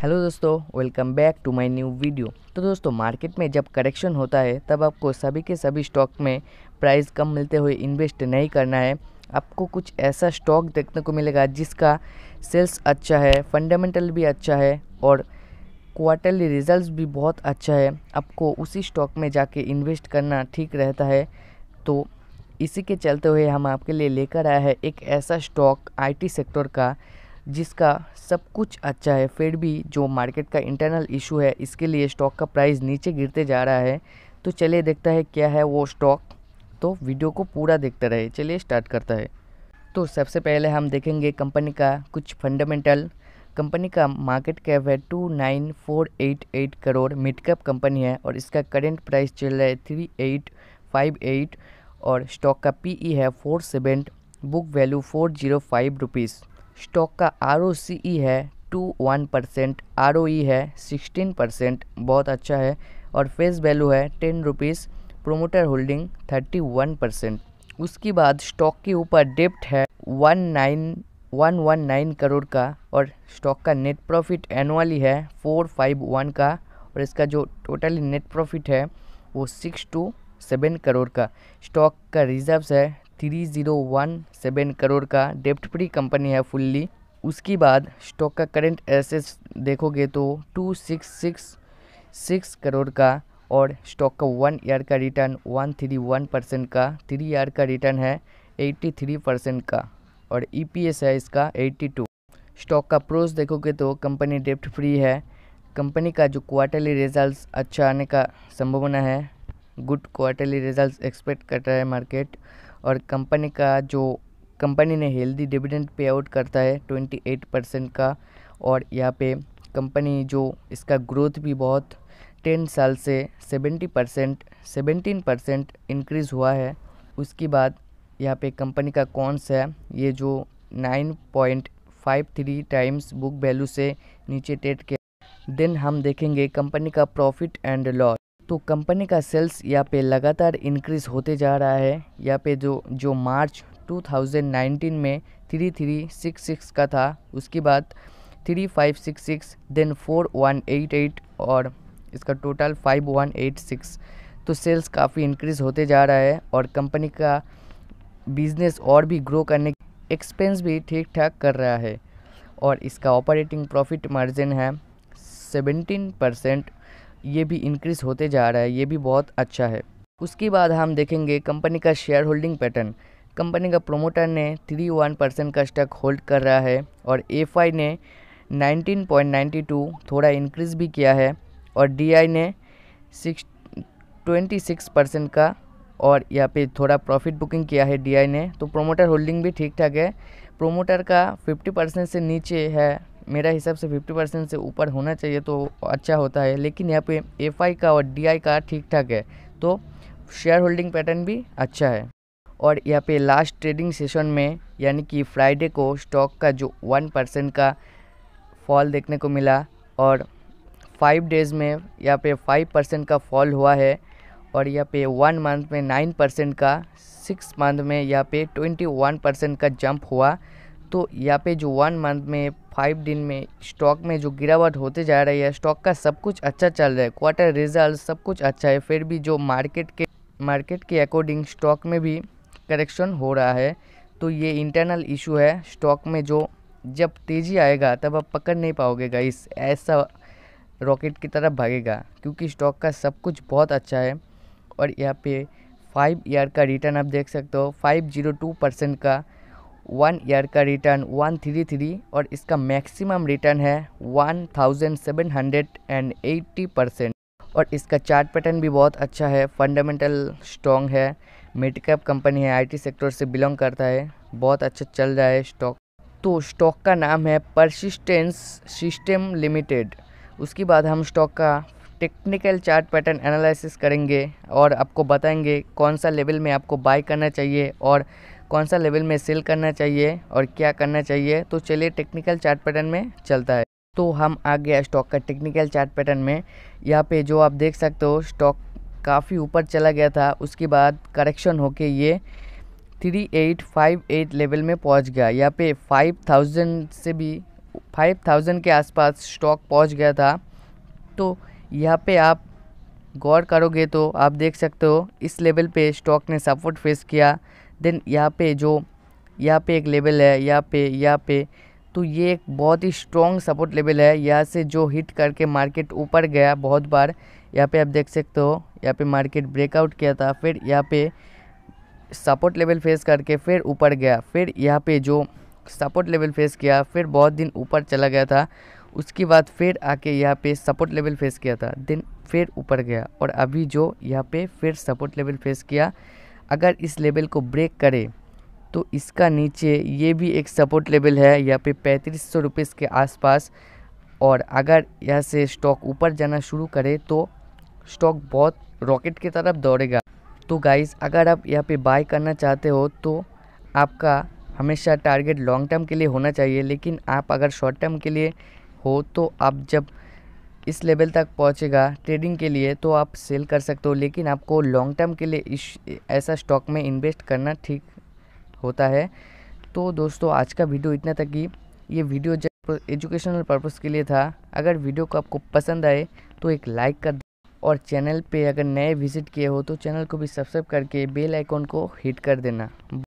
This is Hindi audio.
हेलो दोस्तों welcome back to my new video तो दोस्तों मार्केट में जब करेक्शन होता है, तब आपको सभी के सभी स्टॉक में प्राइस कम मिलते हुए इन्वेस्ट नहीं करना है। आपको कुछ ऐसा स्टॉक देखने को मिलेगा जिसका सेल्स अच्छा है फंडामेंटल भी अच्छा है और क्वार्टरली रिजल्ट्स भी बहुत अच्छा है। आपको उसी स्टॉक में जाके इन्वेस्ट करना ठीक रहता है। तो इसी के चलते हुए हम आपके लिए लेकर आया है एक ऐसा स्टॉक आईटी सेक्टर का। जिसका सब कुछ अच्छा है, फिर भी जो मार्केट का इंटरनल इशू है, इसके लिए स्टॉक का प्राइस नीचे गिरते जा रहा है। तो चलिए देखता है क्या है वो स्टॉक तो वीडियो को पूरा देखते रहे, चलिए स्टार्ट करता है। तो सबसे पहले हम देखेंगे कंपनी का कुछ फंडामेंटल कंपनी का मार्केट कैप है two nine four eight eight crore mid cap company है और इसका करेंट प्राइस चल रहा है थ्री एट फाइव एट और स्टॉक का पीई है four seven book value four zero five rupees stock का आरओसीई है, टू वन परसेंट आर है, सिक्सटीन परसेंट, बहुत अच्छा है, और फेस वैल्यू है ten rupees promoter holding thirty one percent. उसके बाद स्टॉक के ऊपर डेप्ट है one nine, one one nine crore का, और स्टॉक का नेट प्रॉफिट एनुअली है फोर फाइव वन का, और इसका जो टोटली नेट प्रॉफिट है वो सिक्स टू सेवन करोड़ का। स्टॉक का रिजर्व्स है three zero one seven crore का डेप्ट फ्री कंपनी है फुल्ली उसके बाद स्टॉक का करंट एसेस देखोगे तो two six six six crore का और स्टॉक का वन ईयर का return one three one percent का थ्री ईयर का रिटर्न है एट्टी थ्री परसेंट का और ई पी एस है इसका एट्टी टू स्टॉक का प्रोस देखोगे तो कंपनी डेप्ट फ्री है। कंपनी का जो क्वार्टरली रिजल्ट्स अच्छा आने का संभावना है। गुड क्वार्टरली रिजल्ट्स एक्सपेक्ट कर रहा है मार्केट और कंपनी का जो, कंपनी ने हेल्दी डिविडेंड पे आउट करता है ट्वेंटी एट परसेंट का और यहाँ पे कंपनी जो इसका ग्रोथ भी बहुत, टेन साल से seventy percent, seventeen percent increase हुआ है। उसके बाद यहाँ पे कंपनी का कौनस है? ये जो nine point five three times book value से नीचे टेट के देन हम देखेंगे कंपनी का प्रॉफिट एंड लॉस तो कंपनी का सेल्स यहाँ पे लगातार इंक्रीज़ होते जा रहा है। यहाँ पे जो जो मार्च 2019 में थ्री थ्री सिक्स सिक्स का था, उसके बाद three five six six then four one eight eight और इसका total five one eight six तो सेल्स काफ़ी इंक्रीज़ होते जा रहा है और कंपनी का बिज़नेस और भी ग्रो करने एक्सपेंस भी ठीक ठाक कर रहा है। और इसका ऑपरेटिंग प्रॉफिट मार्जिन है सेवेंटीन परसेंट ये भी इंक्रीज़ होते जा रहा है, ये भी बहुत अच्छा है। उसके बाद हम देखेंगे कंपनी का शेयर होल्डिंग पैटर्न कंपनी का प्रोमोटर ने थ्री वन परसेंट का स्टॉक होल्ड कर रहा है और एफआई ने 19.92 थोड़ा इंक्रीज़ भी किया है और डीआई ने सिक्स ट्वेंटी सिक्स परसेंट का और यहाँ पे थोड़ा प्रॉफिट बुकिंग किया है डीआई ने। तो प्रोमोटर होल्डिंग भी ठीक ठाक है। प्रोमोटर का 50 परसेंट से नीचे है मेरा हिसाब से फिफ्टी परसेंट से ऊपर होना चाहिए तो अच्छा होता है। लेकिन यहाँ पे एफआई का और डीआई का ठीक ठाक है तो शेयर होल्डिंग पैटर्न भी अच्छा है। और यहाँ पे लास्ट ट्रेडिंग सेशन में, यानी कि फ्राइडे को स्टॉक का जो वन परसेंट का फॉल देखने को मिला, और फाइव डेज़ में यहाँ पे फाइव परसेंट का फॉल हुआ है, और यहाँ पे वन मंथ में नाइन परसेंट का सिक्स मंथ में यहाँ पे ट्वेंटी वन परसेंट का जंप हुआ। तो यहाँ पे जो वन मंथ में फाइव दिन में स्टॉक में जो गिरावट होते जा रही है, स्टॉक का सब कुछ अच्छा चल रहा है। क्वार्टर रिज़ल्ट सब कुछ अच्छा है, फिर भी जो मार्केट के मार्केट के अकॉर्डिंग स्टॉक में भी करेक्शन हो रहा है। तो ये इंटरनल इशू है स्टॉक में जो जब तेज़ी आएगा, तब आप पकड़ नहीं पाओगे इस ऐसा रॉकेट की तरफ़ भागेगा, क्योंकि स्टॉक का सब कुछ बहुत अच्छा है। और यहाँ पे फाइव ईयर का रिटर्न आप देख सकते हो फाइव ज़ीरो टू परसेंट का वन ईयर का रिटर्न वन थ्री थ्री और इसका मैक्सिमम रिटर्न है one thousand seven hundred and eighty percent. और इसका चार्ट पैटर्न भी बहुत अच्छा है, फंडामेंटल स्ट्रॉन्ग है मिड कैप कंपनी है, आईटी सेक्टर से बिलोंग करता है, बहुत अच्छा चल रहा है स्टॉक। तो स्टॉक का नाम है परसिस्टेंस सिस्टम लिमिटेड उसके बाद हम स्टॉक का टेक्निकल चार्ट पैटर्न एनालिसिस करेंगे और आपको बताएँगे कौन सा लेवल में आपको बाय करना चाहिए और कौन सा लेवल में सेल करना चाहिए और क्या करना चाहिए? तो चलिए टेक्निकल चार्ट पैटर्न में चलता है। तो हम आ गया स्टॉक का टेक्निकल चार्ट पैटर्न में। यहाँ पे जो आप देख सकते हो स्टॉक काफ़ी ऊपर चला गया था। उसके बाद करेक्शन होके ये three eight five eight level में पहुँच गया। यहाँ पे फाइव थाउज़ेंड से भी फाइव थाउज़ेंड के आसपास स्टॉक पहुँच गया था। तो यहाँ पे आप गौर करोगे तो आप देख सकते हो, इस लेवल पे स्टॉक ने सपोर्ट फेस किया। देन यहाँ पे जो, यहाँ पे एक लेवल है, यहाँ पे यहाँ पे। तो ये एक बहुत ही स्ट्रॉन्ग सपोर्ट लेवल है। यहाँ से जो हिट करके मार्केट ऊपर गया बहुत बार, यहाँ पे आप देख सकते हो, यहाँ पे मार्केट ब्रेकआउट किया था, फिर यहाँ पे सपोर्ट लेवल फेस करके फिर ऊपर गया, फिर यहाँ पे जो सपोर्ट लेवल फेस किया, फिर बहुत दिन ऊपर चला गया था। उसके बाद फिर आके यहाँ पे सपोर्ट लेवल फेस किया था, दिन फिर ऊपर गया और अभी जो यहाँ पे फिर सपोर्ट लेवल फेस किया अगर इस लेवल को ब्रेक करे तो इसका नीचे ये भी एक सपोर्ट लेवल है, यहाँ पे पैंतीस सौ रुपीज़ के आसपास। और अगर यहाँ से स्टॉक ऊपर जाना शुरू करे तो स्टॉक बहुत रॉकेट की तरफ़ दौड़ेगा। तो गाइस अगर आप यहाँ पे बाय करना चाहते हो तो आपका हमेशा टारगेट लॉन्ग टर्म के लिए होना चाहिए। लेकिन आप अगर शॉर्ट टर्म के लिए हो तो आप जब इस लेवल तक पहुंचेगा ट्रेडिंग के लिए तो आप सेल कर सकते हो, लेकिन आपको लॉन्ग टर्म के लिए इस ऐसा स्टॉक में इन्वेस्ट करना ठीक होता है। तो दोस्तों, आज का वीडियो इतना तक ही ये वीडियो एजुकेशनल पर्पज़ के लिए था, अगर वीडियो को आपको पसंद आए तो एक लाइक कर और चैनल पे अगर नए विज़िट किए हो तो चैनल को भी सब्सक्राइब करके बेल आइकॉन को हिट कर देना।